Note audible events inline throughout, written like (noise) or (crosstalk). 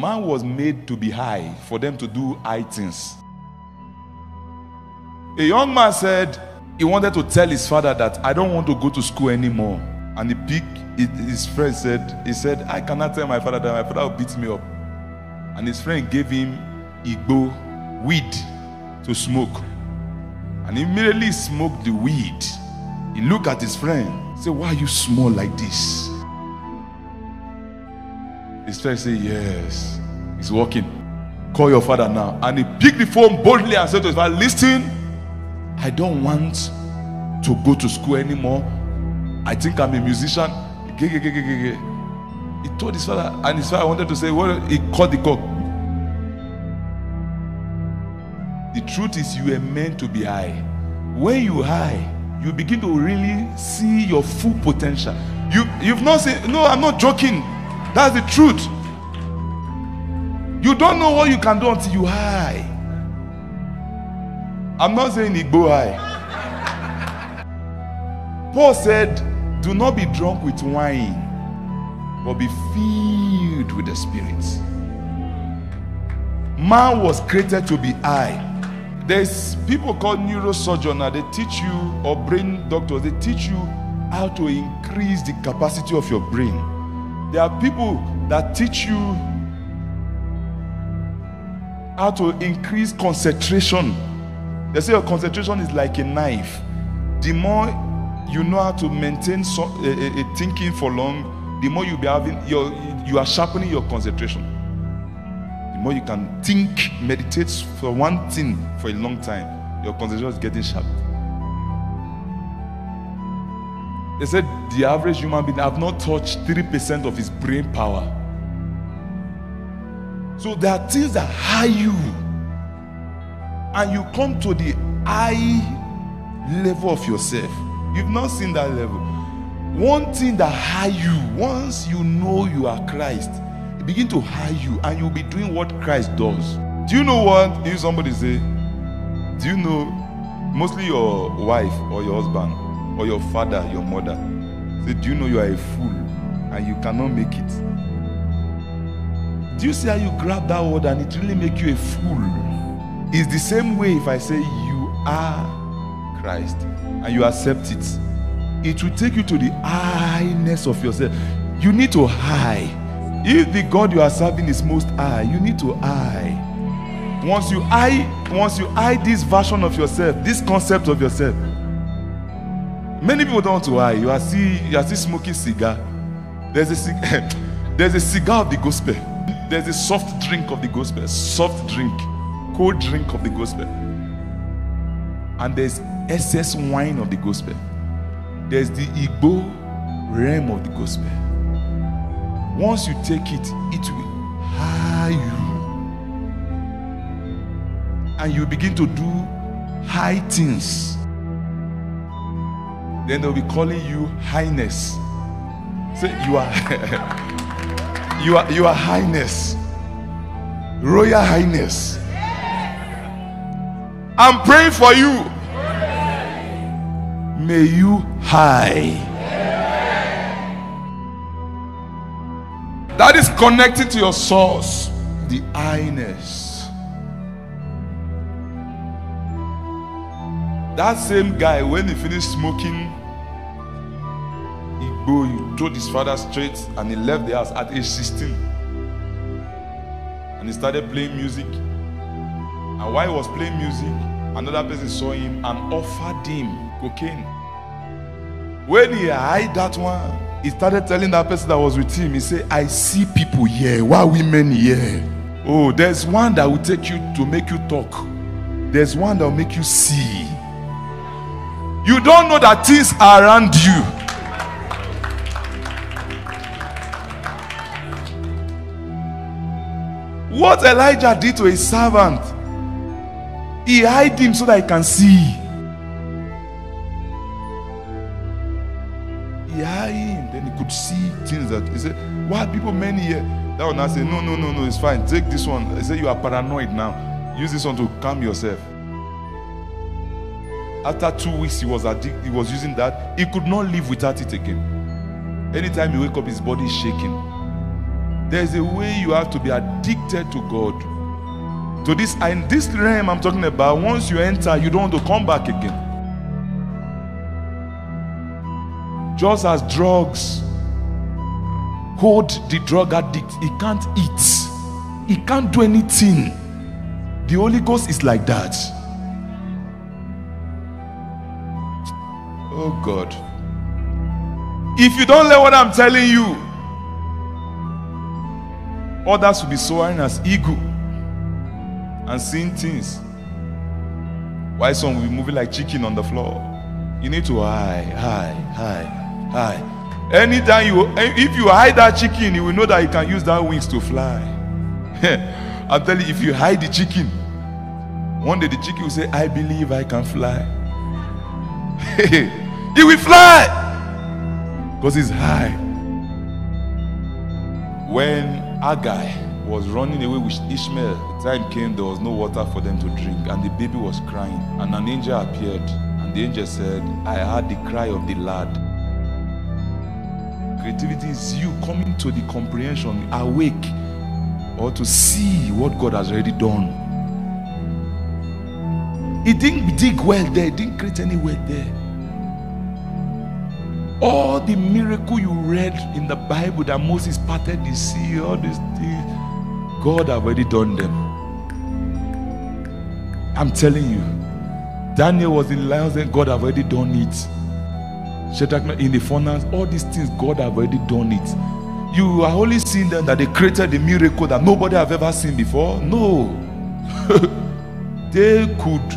man was made to be high for them to do high things. A young man said he wanted to tell his father that I don't want to go to school anymore. And his friend said, he said, I cannot tell my father that my father will beat me up. And his friend gave him Igbo weed to smoke. And immediately smoked the weed. He looked at his friend, said, Why are you small like this? His friend said, Yes, he's walking. Call your father now. And he picked the phone boldly and said to his father, Listen, I don't want to go to school anymore. I think I'm a musician. He told his father, and his father wanted to say, Well, he called the cock. The truth is, you are meant to be high. When you high, you begin to really see your full potential. You, you've not seen, no, I'm not joking. That's the truth. You don't know what you can do until you high. I'm not saying Igbo high. Paul said, Do not be drunk with wine, but be filled with the Spirit. Man was created to be high. There's people called neurosurgeon they teach you, or brain doctors, they teach you how to increase the capacity of your brain. There are people that teach you how to increase concentration. They say your concentration is like a knife. The more you know how to maintain so, a, a, a thinking for long, the more you'll be having your you are sharpening your concentration. The more you can think, meditate for one thing for a long time, your concentration is getting sharp. They said the average human being have not touched 3% of his brain power. So there are things that high you, and you come to the high level of yourself. You've not seen that level. One thing that high you, once you know you are Christ, it begin to high you, and you'll be doing what Christ does. Do you know what? If somebody say, Do you know mostly your wife or your husband or your father, your mother, say, Do you know you are a fool and you cannot make it? Do you see how you grab that word and it really make you a fool? It's the same way if I say you are Christ and you accept it. It will take you to the highness of yourself. You need to high. If the God you are serving is most high, you need to high. Once you high, once you high this version of yourself, this concept of yourself, Many people don't to high. You are see, you are still smoking cigar. There's a (laughs) there's a cigar of the gospel. There's a soft drink of the gospel. Soft drink, cold drink of the gospel. And there's excess wine of the gospel. There's the Igbo realm of the gospel. Once you take it, it will high you. And you begin to do high things then they'll be calling you highness. Say you are (laughs) you are you are highness. Royal highness. I'm praying for you. May you high. That is connected to your source, the highness. That same guy, when he finished smoking Igbo, he told his father straight and he left the house at age 16. And he started playing music. And while he was playing music, another person saw him and offered him cocaine. When he hid that one, he started telling that person that was with him, he said, I see people here. Why women here? Oh, there's one that will take you to make you talk. There's one that will make you see. You don't know that things are around you. What Elijah did to his servant, he hid him so that he can see. He hid him, then he could see things that he said, Why people many here? That one I say, No, no, no, no, it's fine. Take this one. He said, You are paranoid now. Use this one to calm yourself. After two weeks, he was addicted, he was using that. He could not live without it again. Anytime he wake up, his body is shaking. There's a way you have to be addicted to God. To this, and this realm I'm talking about, once you enter, you don't want to come back again. Just as drugs hold the drug addict, he can't eat, he can't do anything. The Holy Ghost is like that. Oh God. If you don't let what I'm telling you, others will be soaring as eagle and seeing things. Why some will be moving like chicken on the floor? You need to hide, hide, hide, hide. Anytime you, if you hide that chicken, you will know that you can use that wings to fly. (laughs) I'm telling you, if you hide the chicken, one day the chicken will say, I believe I can fly. (laughs) he will fly because he's high. When Hagar was running away with Ishmael, the time came there was no water for them to drink, and the baby was crying. And an angel appeared, and the angel said, I heard the cry of the lad. Creativity is you coming to the comprehension, awake, or to see what God has already done. He didn't dig well there, he didn't create any well there. All the miracle you read in the Bible that Moses parted the sea, all these things, God have already done them. I'm telling you, Daniel was in lions, and God have already done it. Shadrach in the furnace, all these things, God have already done it. You are only seeing them that they created the miracle that nobody have ever seen before. No. (laughs) they could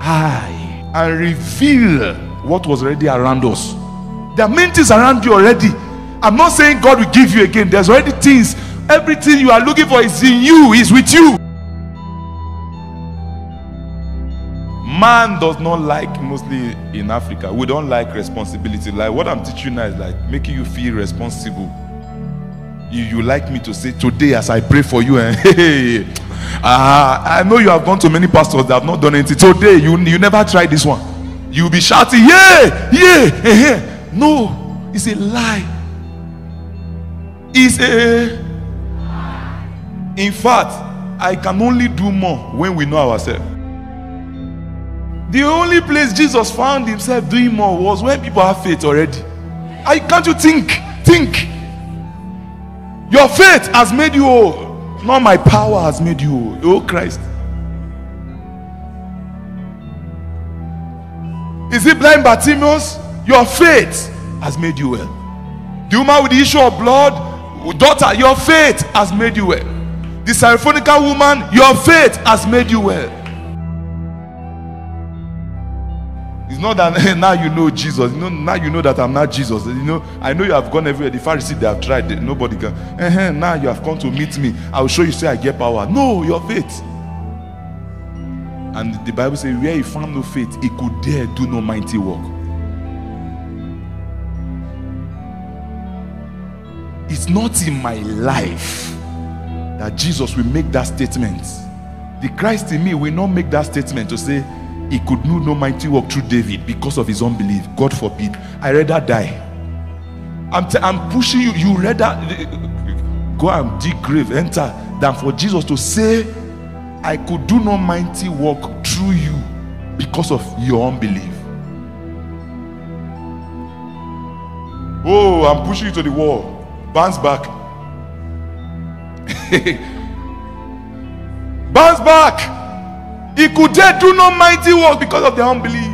hide and reveal what was already around us. There are many things around you already. I'm not saying God will give you again. There's already things. Everything you are looking for is in you, is with you. Man does not like, mostly in Africa, we don't like responsibility. Like what I'm teaching now is like making you feel responsible. You, you like me to say, Today, as I pray for you, eh, and (laughs) hey, uh, I know you have gone to many pastors that have not done anything. Today, you, you never tried this one. You'll be shouting, Yeah, yeah, yeah, yeah. No, it's a lie. It's a. In fact, I can only do more when we know ourselves. The only place Jesus found himself doing more was when people have faith already. I can't you think? Think. Your faith has made you whole. Not my power has made you. Oh Christ. Is it blind Bartimaeus? Your faith has made you well. The woman with the issue of blood, daughter, your faith has made you well. The Syrophoenician woman, your faith has made you well. It's not that (laughs) now you know Jesus. You know, now you know that I'm not Jesus. You know, I know you have gone everywhere. The Pharisees they have tried. Nobody can. Uh-huh, now you have come to meet me. I will show you. Say I get power. No, your faith. And the Bible says, where he found no faith, he could dare do no mighty work. Not in my life that Jesus will make that statement. The Christ in me will not make that statement to say he could do no mighty work through David because of his unbelief. God forbid. I rather die. I'm, t- I'm pushing you. You rather uh, go and dig grave, enter, than for Jesus to say, I could do no mighty work through you because of your unbelief. Oh, I'm pushing you to the wall. Bounce back. (laughs) Bounce back. He could dare do no mighty work because of their unbelief.